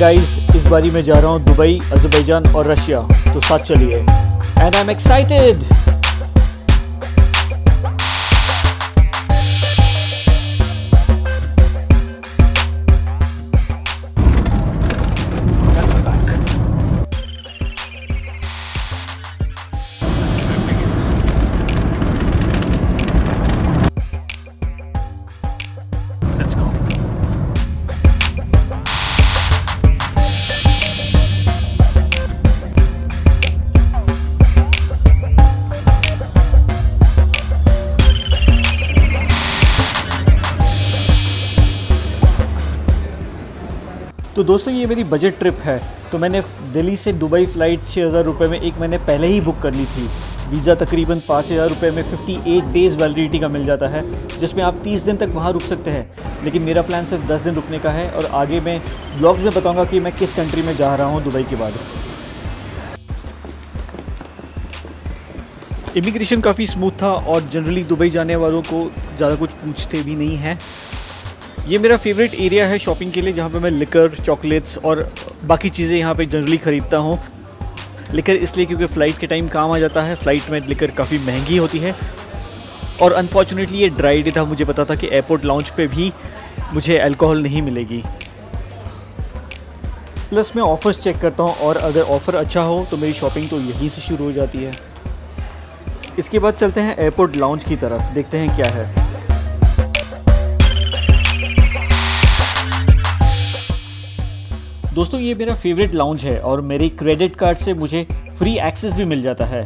Guys इस बारी में जा रहा हूँ दुबई, अजरबैजान और रशिया। तो साथ चलिए। एंड आई एम एक्साइटेड दोस्तों, ये मेरी बजट ट्रिप है। तो मैंने दिल्ली से दुबई फ़्लाइट छः हज़ार रुपये में एक मैंने पहले ही बुक कर ली थी। वीज़ा तकरीबन पाँच हज़ार रुपये में 58 डेज़ वैलिडिटी का मिल जाता है, जिसमें आप 30 दिन तक वहाँ रुक सकते हैं। लेकिन मेरा प्लान सिर्फ़ 10 दिन रुकने का है और आगे मैं ब्लॉग्स में बताऊँगा कि मैं किस कंट्री में जा रहा हूँ दुबई के बाद। इमिग्रेशन काफ़ी स्मूथ था और जनरली दुबई जाने वालों को ज़्यादा कुछ पूछते भी नहीं हैं। ये मेरा फेवरेट एरिया है शॉपिंग के लिए, जहाँ पे मैं लिकर चॉकलेट्स और बाकी चीज़ें यहाँ पे जनरली ख़रीदता हूँ। लिकर इसलिए क्योंकि फ़्लाइट के टाइम काम आ जाता है फ़्लाइट में लिकर काफ़ी महँगी होती है। और अनफॉर्चुनेटली ये ड्राई डे था, मुझे पता था कि एयरपोर्ट लॉन्च पे भी मुझे अल्कोहल नहीं मिलेगी। प्लस मैं ऑफ़र्स चेक करता हूँ और अगर ऑफ़र अच्छा हो तो मेरी शॉपिंग तो यहीं से शुरू हो जाती है। इसके बाद चलते हैं एयरपोर्ट लाउंज की तरफ़, देखते हैं क्या है। दोस्तों, ये मेरा फेवरेट लाउंज है और मेरे क्रेडिट कार्ड से मुझे फ्री एक्सेस भी मिल जाता है।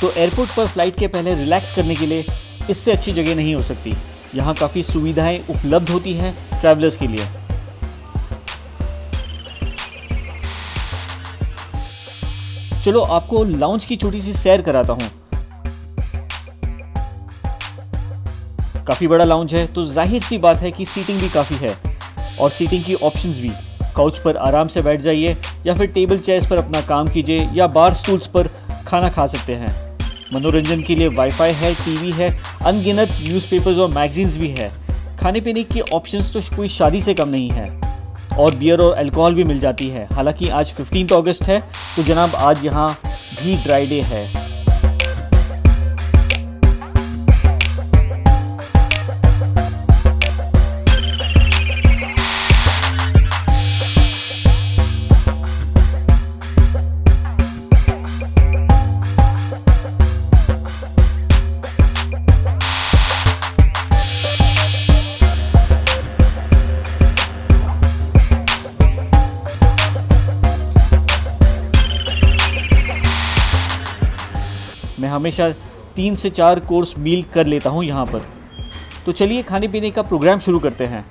तो एयरपोर्ट पर फ़्लाइट के पहले रिलैक्स करने के लिए इससे अच्छी जगह नहीं हो सकती। यहाँ काफ़ी सुविधाएँ उपलब्ध होती हैं ट्रैवलर्स के लिए। चलो, आपको लाउंज की छोटी सी सैर कराता हूँ। काफ़ी बड़ा लाउंज है तो ज़ाहिर सी बात है कि सीटिंग भी काफ़ी है। और सीटिंग की ऑप्शंस भी। काउच पर आराम से बैठ जाइए, या फिर टेबल चेयर्स पर अपना काम कीजिए, या बार स्टूल्स पर खाना खा सकते हैं। मनोरंजन के लिए वाईफाई है टीवी है, अनगिनत न्यूज़पेपर्स और मैगजीन्स भी है। खाने पीने की ऑप्शंस तो कोई शादी से कम नहीं है। और बियर और अल्कोहल भी मिल जाती है। हालाँकि आज 15 अगस्त है तो जनाब आज यहाँ भी ड्राई डे है। हमेशा तीन से चार कोर्स मील कर लेता हूँ यहाँ पर तो चलिए खाने पीने का प्रोग्राम शुरू करते हैं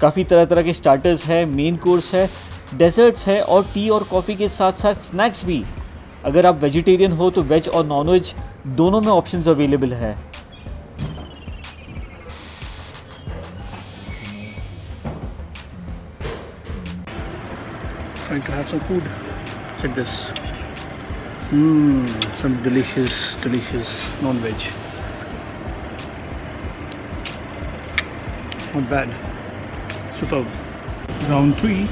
काफ़ी तरह तरह के स्टार्टर्स है मेन कोर्स है डेजर्ट्स है और टी और कॉफ़ी के साथ साथ स्नैक्स भी अगर आप वेजिटेरियन हो तो वेज और नॉन वेज दोनों में ऑप्शंस अवेलेबल है Trying to have some food. Check this. Mmm, some delicious, delicious non-veg. Not bad. Superb. Round three.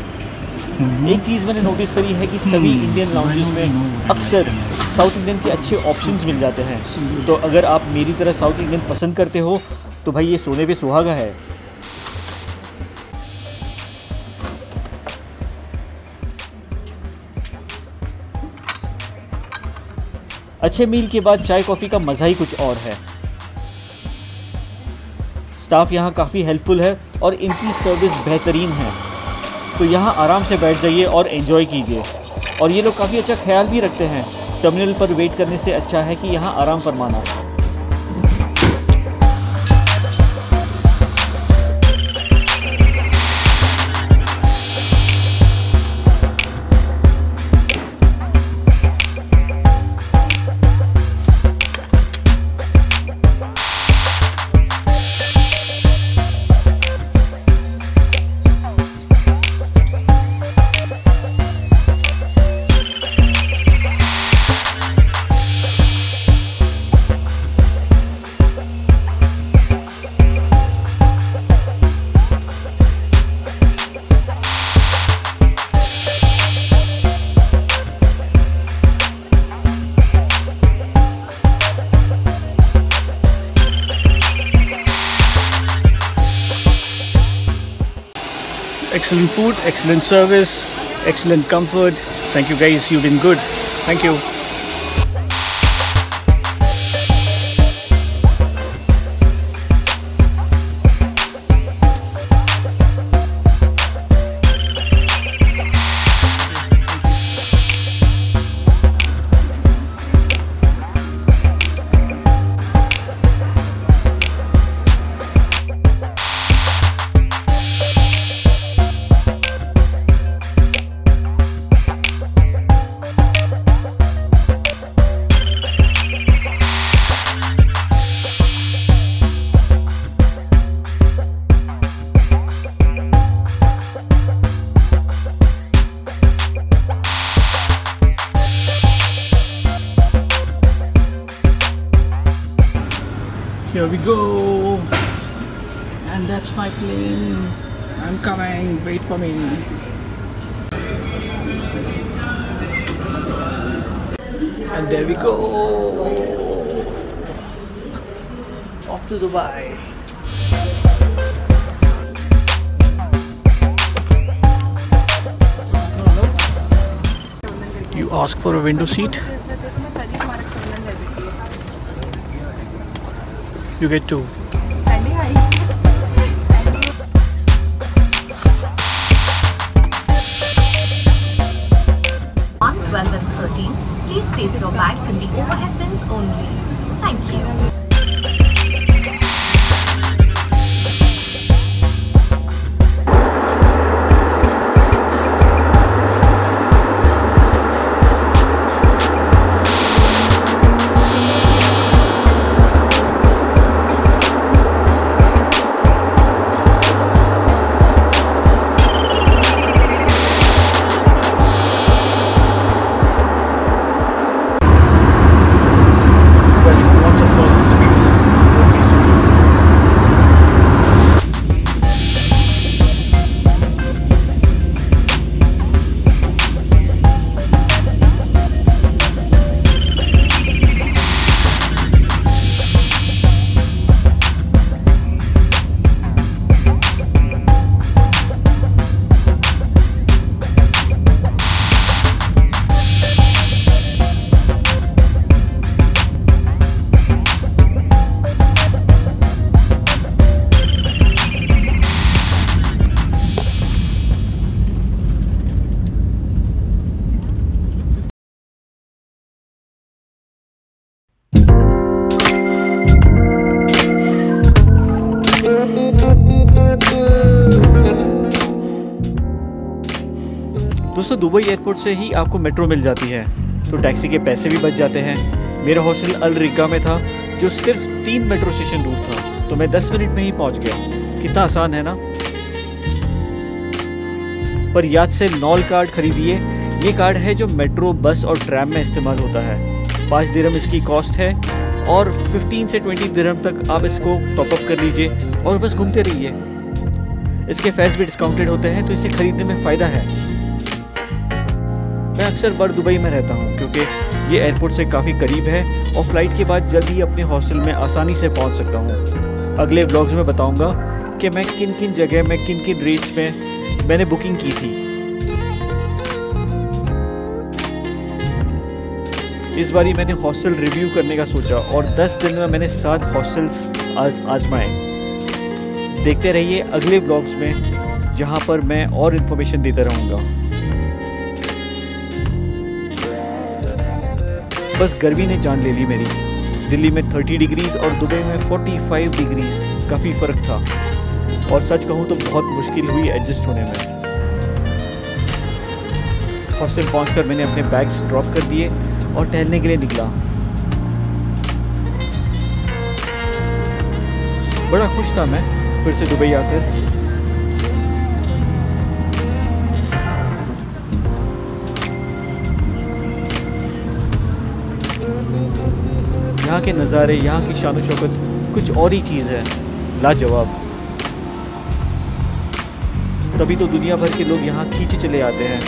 एक चीज़ मैंने नोटिस करी है कि सभी इंडियन लाउंजेस में अक्सर साउथ इंडियन के अच्छे ऑप्शंस मिल जाते हैं तो अगर आप मेरी तरह साउथ इंडियन पसंद करते हो तो भाई ये सोने पे सुहागा है अच्छे मील के बाद चाय कॉफ़ी का मज़ा ही कुछ और है। स्टाफ यहाँ काफ़ी हेल्पफुल है और इनकी सर्विस बेहतरीन है। तो यहाँ आराम से बैठ जाइए और एंजॉय कीजिए। और ये लोग काफ़ी अच्छा ख्याल भी रखते हैं। टर्मिनल पर वेट करने से अच्छा है कि यहाँ आराम फरमाना। Excellent food, excellent service, excellent comfort. Thank you guys, you've been good. Thank you. Wait for me. And there we go. Off to Dubai. You ask for a window seat, you get two. दोस्तों, Dubai airport से ही आपको metro मिल जाती है। तो taxi के पैसे भी बच जाते हैं। मेरा हॉस्टल अल में था, जो सिर्फ़ तीन मेट्रो स्टेशन दूर था। तो मैं दस मिनट में ही पहुँच गया। कितना आसान है ना? पर याद से नॉल कार्ड खरीदिए। ये कार्ड है जो मेट्रो बस और ट्रैम में इस्तेमाल होता है। पाँच दिरम इसकी कॉस्ट है और 15 से 20 दिरम तक आप इसको टॉपअप कर लीजिए और बस घूमते रहिए। इसके फेयर्स भी डिस्काउंटेड होते हैं तो इसे खरीदने में फ़ायदा है। मैं अक्सर बर दुबई में रहता हूँ, क्योंकि ये एयरपोर्ट से काफ़ी करीब है और फ़्लाइट के बाद जल्द ही अपने हॉस्टल में आसानी से पहुँच सकता हूँ। अगले ब्लॉग्स में बताऊँगा कि मैं किन किन जगह, में किन किन रेट्स में मैंने बुकिंग की थी। इस बारी मैंने हॉस्टल रिव्यू करने का सोचा और 10 दिन में मैंने सात हॉस्टल्स आज आजमाए। देखते रहिए अगले ब्लॉग्स में, जहाँ पर मैं और इन्फॉर्मेशन देता रहूँगा। बस गर्मी ने जान ले ली मेरी। दिल्ली में 30 डिग्रीज और दुबई में 45 डिग्रीज। काफ़ी फ़र्क था। और सच कहूँ तो बहुत मुश्किल हुई एडजस्ट होने में। हॉस्टल पहुंचकर मैंने अपने बैग्स ड्रॉप कर दिए और टहलने के लिए निकला। बड़ा खुश था मैं फिर से दुबई आकर। यहाँ के नज़ारे, यहाँ की शान शौकत कुछ और ही चीज़ है। लाजवाब। तभी तो दुनिया भर के लोग यहाँ खींचे चले आते हैं।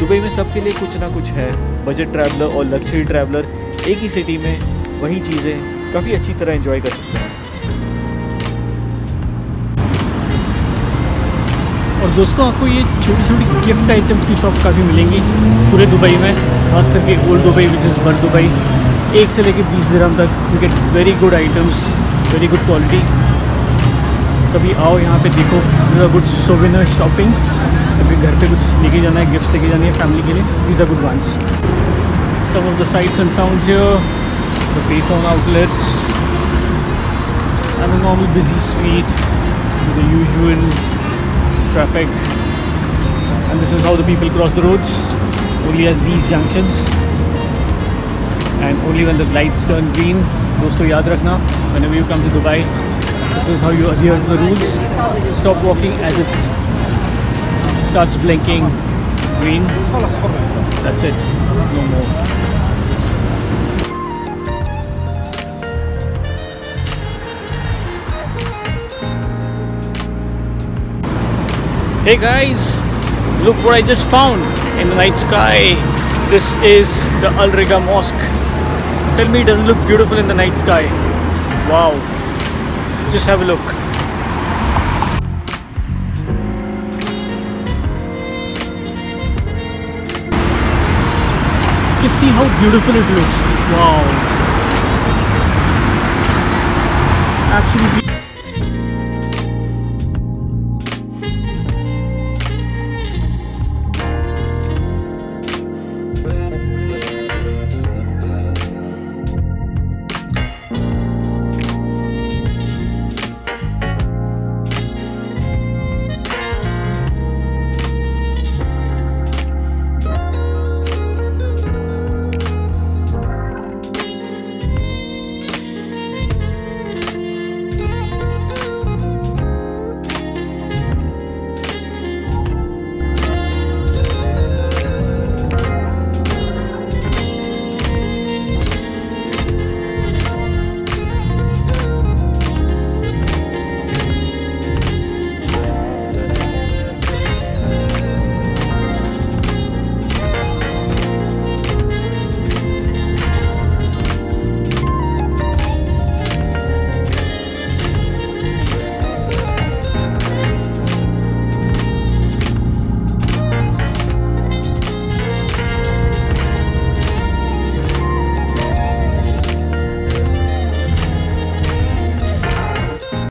दुबई में सबके लिए कुछ ना कुछ है। बजट ट्रैवलर और लग्जरी ट्रैवलर एक ही सिटी में वही चीज़ें काफ़ी अच्छी तरह एंजॉय कर सकते हैं। और दोस्तों, आपको ये छोटी छोटी गिफ्ट आइटम्स की शॉप काफ़ी मिलेंगी पूरे दुबई में। खास करके old Dubai which is Bur Dubai एक से लेके बीस दिरहम तक you get very good items very good quality कभी आओ यहाँ पे देखो गुड सोविनर शॉपिंग कभी घर पे कुछ लेके जाना है गिफ्ट्स लेके जानी है फैमिली के लिए। These are good ones some of the sites and sounds here the pay phone outlets and a busy street the usual traffic and this is how the people cross the roads only at these junctions. And only when the lights turn green dosto yaad rakhna whenever you come to dubai this is how you adhere to the rules. Stop walking as it starts blinking green. That's it. No more. Hey guys look what i just found in the night sky. This is the Al Riga Mosque. Tell me it doesn't look beautiful in the night sky. Wow. Just have a look. Just see how beautiful it looks. Wow. Absolutely.